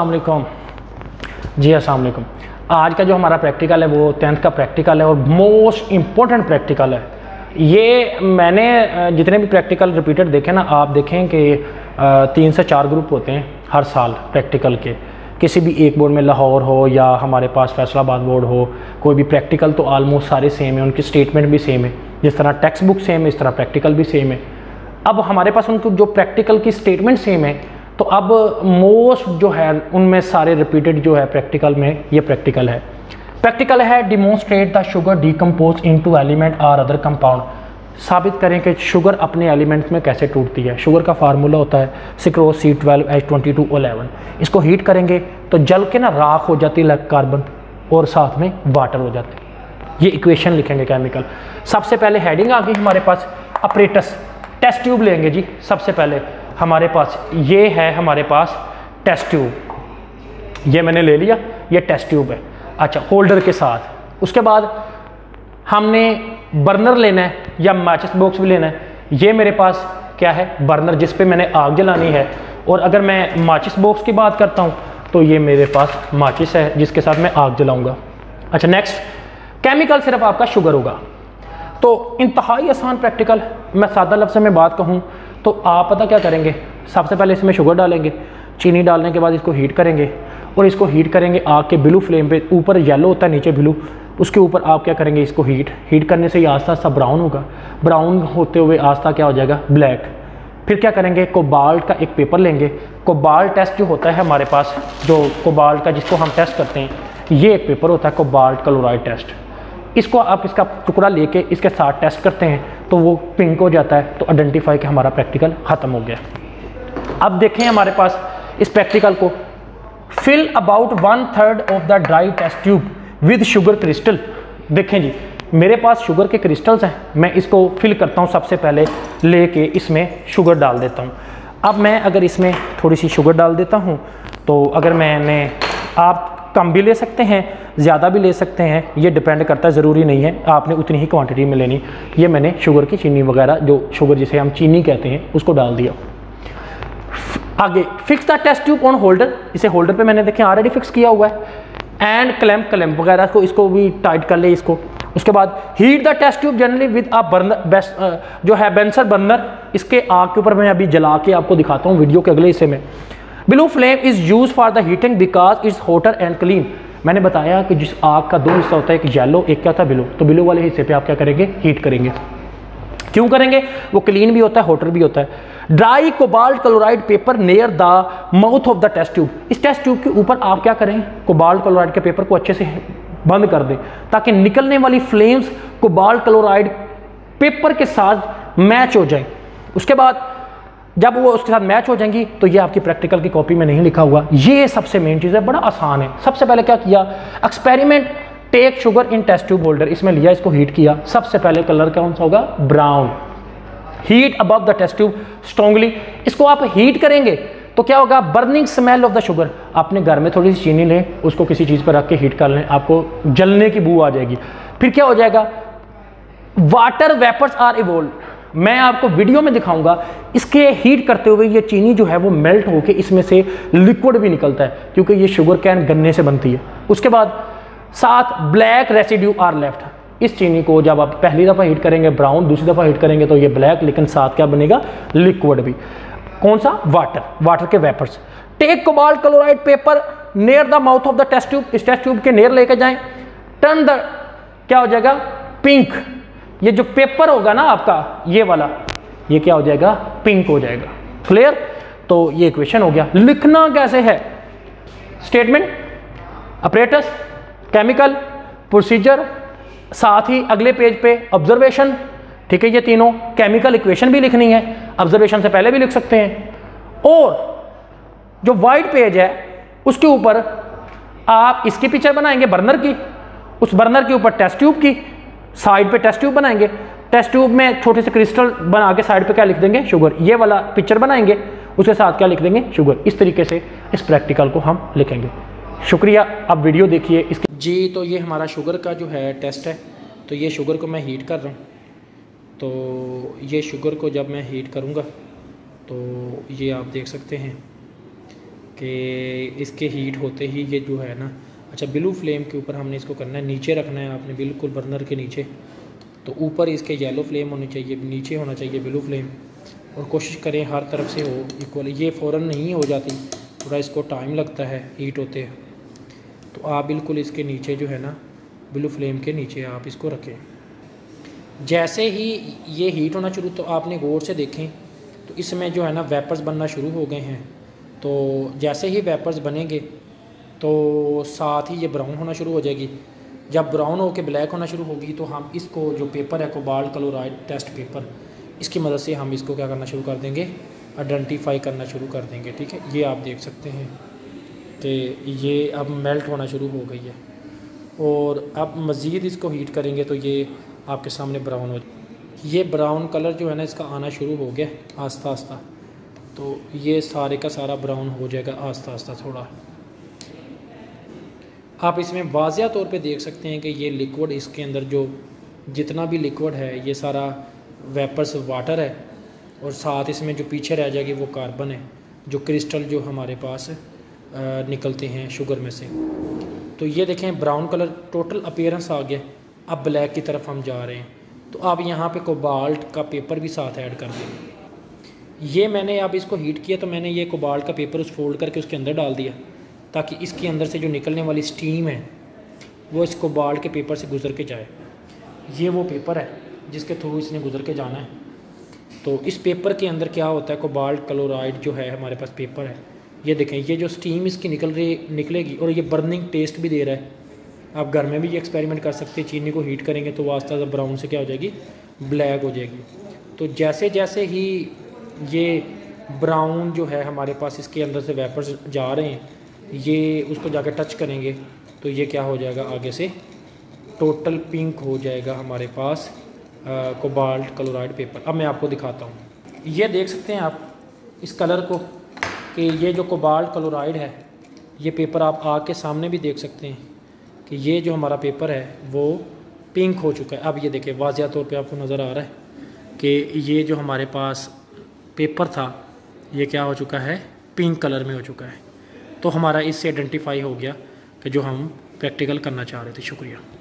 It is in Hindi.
अलैक्म जी वालेकुम आज का जो हमारा प्रैक्टिकल है, वो टेंथ का प्रैक्टिकल है और मोस्ट इम्पोर्टेंट प्रैक्टिकल है। ये मैंने जितने भी प्रैक्टिकल रिपीटेड देखे ना, आप देखें कि तीन से चार ग्रुप होते हैं हर साल प्रैक्टिकल के। किसी भी एक बोर्ड में लाहौर हो या हमारे पास फैसलाबाद बोर्ड हो, कोई भी प्रैक्टिकल तो आलमोस्ट सारे सेम है, उनकी स्टेटमेंट भी सेम है। जिस तरह टेक्स्ट बुक सेम है, इस तरह प्रैक्टिकल भी सेम है। अब हमारे पास उनकी जो प्रैक्टिकल की स्टेटमेंट सेम है तो अब मोस्ट जो है, उनमें सारे रिपीटेड जो है प्रैक्टिकल में ये प्रैक्टिकल है। प्रैक्टिकल है demonstrate the sugar decompose to element or other compound साबित करें कि शुगर अपने एलिमेंट्स में कैसे टूटती है। शुगर का फार्मूला होता है sucrose C twelve H twenty two eleven इसको हीट करेंगे तो जल के ना राख हो जाती है कार्बन और साथ में वाटर हो जाते हैं। ये इक्वेशन लिखेंगे केमिकल सबसे पहले हेडिंग आ गई हमारे पास। अपरेटस टेस्ट ट्यूब लेंगे जी सबसे पहले। हमारे पास, ये है हमारे पास टेस्ट ट्यूब ये मैंने ले लिया, ये टेस्ट ट्यूब है। अच्छा होल्डर के साथ। उसके बाद हमने बर्नर लेना है, या मैचिस बॉक्स भी लेना है। ये मेरे पास क्या है? बर्नर जिस पे मैंने आग जलानी है। और अगर मैं माचिस बॉक्स की बात करता हूँ तो ये मेरे पास माचिस है, जिसके साथ मैं आग जलाऊँगा। अच्छा नेक्स्ट केमिकल सिर्फ़ आपका शुगर होगा। तो इंतहाई आसान प्रैक्टिकल मैं सादा लफ्ज़ में बात कहूँ तो आप पता क्या करेंगे? सबसे पहले इसमें शुगर डालेंगे, चीनी डालने के बाद इसको हीट करेंगे और इसको हीट करेंगे आग के ब्लू फ्लेम पे, ऊपर येलो होता है, नीचे ब्लू उसके ऊपर आप क्या करेंगे इसको हीट हीट करने से ये आस्ता आस्ता ब्राउन होगा। ब्राउन होते हुए आस्ता क्या हो जाएगा? ब्लैक फिर क्या करेंगे? कोबाल्ट का एक पेपर लेंगे। कोबाल्ट टेस्ट जो होता है हमारे पास, जो कोबाल्ट का जिसको हम टेस्ट करते हैं, ये एक पेपर होता है कोबाल्ट क्लोराइड टेस्ट इसको आप इसका टुकड़ा लेके इसके साथ टेस्ट करते हैं। तो वो पिंक हो जाता है तो आइडेंटिफाई कि हमारा प्रैक्टिकल ख़त्म हो गया। अब देखें हमारे पास इस प्रैक्टिकल को। Fill about one third of the dry test tube with sugar crystal देखें जी, मेरे पास शुगर के क्रिस्टल्स हैं, मैं इसको फिल करता हूँ सबसे पहले, लेके इसमें शुगर डाल देता हूँ। अब मैं अगर इसमें थोड़ी सी शुगर डाल देता हूँ तो अगर मैंने, आप कम भी ले सकते हैं ज़्यादा भी ले सकते हैं, ये डिपेंड करता है ज़रूरी नहीं है, आपने उतनी ही क्वांटिटी में लेनी। ये मैंने शुगर की चीनी वगैरह, जो शुगर जिसे हम चीनी कहते हैं, उसको डाल दिया। आगे fix the test tube on holder इसे होल्डर पे मैंने देखें ऑलरेडी फिक्स किया हुआ है। एंड क्लैम्प क्लैम्प वगैरह को, इसको भी टाइट कर ले इसको। उसके बाद heat the test tube generally with a burner जो है बेंसर बर्नर इसके आग के ऊपर मैं अभी जला के आपको दिखाता हूँ वीडियो के अगले हिस्से में। Blue flame is use for the heating because is hotter and clean मैंने बताया कि जिस आग का दो हिस्सा होता है, एक येलो एक क्या था? ब्लू तो ब्लू वाले हिस्से पे आप क्या करेंगे? हीट करेंगे। क्यों करेंगे? वो क्लीन भी होता है होटर भी होता है। Dry cobalt chloride paper near the mouth of the test tube इस टेस्ट ट्यूब के ऊपर आप क्या करें? कोबाल्ट क्लोराइड के पेपर को अच्छे से बंद कर दें, ताकि निकलने वाली फ्लेम्स कोबाल्ट क्लोराइड पेपर के साथ मैच हो जाए। उसके बाद जब वो उसके साथ मैच हो जाएँगी तो ये आपकी प्रैक्टिकल की कॉपी में नहीं लिखा हुआ। ये सबसे मेन चीज़ है, बड़ा आसान है। सबसे पहले क्या किया? Experiment take sugar in test tube holder इसमें लिया, इसको हीट किया। सबसे पहले कलर कौन सा होगा? Brown heat above the test tube strongly इसको आप हीट करेंगे तो क्या होगा? Burning smell of the sugar अपने घर में थोड़ी सी चीनी लें, उसको किसी चीज़ पर रख के हीट कर लें, आपको जलने की बू आ जाएगी। फिर क्या हो जाएगा? वाटर वेपर्स आर इवोल्व मैं आपको वीडियो में दिखाऊँगा, इसके हीट करते हुए ये चीनी जो है वो मेल्ट होकर इसमें से लिक्विड भी निकलता है, क्योंकि ये शुगर कैन गन्ने से बनती है। उसके बाद साथ ब्लैक रेसिड्यू आर लेफ़्ट इस चीनी को जब आप पहली दफ़ा हीट करेंगे ब्राउन दूसरी दफ़ा हीट करेंगे तो ये ब्लैक लेकिन साथ क्या बनेगा? लिक्विड भी। कौन सा? वाटर वाटर के vapours take cobalt chloride paper near the mouth of the test tube इस टेस्ट ट्यूब के नियर लेके जाएँ। टर्न द क्या हो जाएगा? पिंक ये जो पेपर होगा ना आपका, ये वाला, ये क्या हो जाएगा? पिंक हो जाएगा। क्लियर तो ये इक्वेशन हो गया। लिखना कैसे है? स्टेटमेंट अपरेटस केमिकल प्रोसीजर साथ ही अगले पेज पे ऑब्जर्वेशन ठीक है ये तीनों केमिकल इक्वेशन भी लिखनी है। ऑब्जर्वेशन से पहले भी लिख सकते हैं। और जो वाइट पेज है, उसके ऊपर आप इसकी पिक्चर बनाएँगे बर्नर की। उस बर्नर के ऊपर टेस्ट ट्यूब की। साइड पे टेस्ट ट्यूब बनाएँगे। टेस्ट ट्यूब में छोटे से क्रिस्टल बना के साइड पे क्या लिख देंगे? शुगर। ये वाला पिक्चर बनाएँगे, उसके साथ क्या लिख देंगे? शुगर। इस तरीके से इस प्रैक्टिकल को हम लिखेंगे। शुक्रिया। अब वीडियो देखिए। इसकी जी तो ये हमारा शुगर का जो है टेस्ट है तो ये शुगर को मैं हीट कर रहा हूँ। तो ये शुगर को जब मैं हीट करूँगा तो ये आप देख सकते हैं कि इसके हीट होते ही ये जो है ना अच्छा ब्लू फ्लेम के ऊपर हमने इसको करना है, नीचे रखना है आपने, बिल्कुल बर्नर के नीचे। तो ऊपर इसके येलो फ्लेम होनी चाहिए, नीचे होना चाहिए ब्लू फ्लेम। और कोशिश करें हर तरफ़ से हो इक्वल ये फ़ौर नहीं हो जाती, थोड़ा इसको टाइम लगता है हीट होते तो आप बिल्कुल इसके नीचे जो है ना, ब्लू फ्लेम के नीचे आप इसको रखें। जैसे ही ये हीट होना शुरू तो आपने गौर से देखें तो इसमें जो है ना वेपर्स बनना शुरू हो गए हैं। तो जैसे ही वेपर्स बनेंगे तो साथ ही ये ब्राउन होना शुरू हो जाएगी। जब ब्राउन होकर ब्लैक होना शुरू होगी तो हम इसको जो पेपर है कोबाल्ट क्लोराइड टेस्ट पेपर इसकी मदद से हम इसको क्या करना शुरू कर देंगे? आइडेंटिफाई करना शुरू कर देंगे, ठीक है? ये आप देख सकते हैं। कि ये अब मेल्ट होना शुरू हो गई है। और अब मज़ीद इसको हीट करेंगे तो ये आपके सामने ब्राउन हो ये ब्राउन कलर जो है ना, इसका आना शुरू हो गया आस्ता आस्ता तो ये सारे का सारा ब्राउन हो जाएगा आस्ता आस्ता थोड़ा। आप इसमें वाजिया तौर पे देख सकते हैं कि ये लिक्विड इसके अंदर जो जितना भी लिक्विड है, ये सारा वेपर्स वाटर है और साथ इसमें जो पीछे रह जाएगी वो कार्बन है, जो क्रिस्टल जो हमारे पास निकलते हैं शुगर में से। तो ये देखें ब्राउन कलर टोटल अपेयरेंस आ गया। अब ब्लैक की तरफ़ हम जा रहे हैं। तो आप यहाँ पे कोबाल्ट का पेपर भी साथ ऐड कर दें। ये मैंने अब इसको हीट किया तो मैंने ये कोबाल्ट का पेपर उस फोल्ड करके उसके अंदर डाल दिया। ताकि इसके अंदर से जो निकलने वाली स्टीम है, वो इस कोबाल्ट के पेपर से गुज़र के जाए। ये वो पेपर है, जिसके थ्रू इसने गुजर के जाना है। तो इस पेपर के अंदर क्या होता है कोबाल्ट क्लोराइड जो है, हमारे पास पेपर है। ये देखें, ये जो स्टीम इसकी निकल रही, निकलेगी, और ये बर्निंग टेस्ट भी दे रहा है। आप घर में भी ये एक्सपेरिमेंट कर सकते हैं, चीनी को हीट करेंगे तो वास्ता ब्राउन से क्या हो जाएगी ब्लैक हो जाएगी। तो जैसे जैसे ही ये ब्राउन जो है, हमारे पास इसके अंदर से वेपर्स जा रहे हैं ये उसको जाकर टच करेंगे तो ये क्या हो जाएगा आगे से? टोटल पिंक हो जाएगा हमारे पास कोबाल्ट क्लोराइड पेपर अब मैं आपको दिखाता हूँ। ये देख सकते हैं आप, इस कलर को, कि ये जो कोबाल्ट क्लोराइड है, ये पेपर आप आग के सामने भी देख सकते हैं, कि ये जो हमारा पेपर है, वो पिंक हो चुका है। अब ये देखें वाजिया तौर पे आपको नज़र आ रहा है, कि ये जो हमारे पास पेपर था, ये क्या हो चुका है? पिंक कलर में हो चुका है। तो हमारा इससे आइडेंटिफाई हो गया कि जो हम प्रैक्टिकल करना चाह रहे थे। शुक्रिया।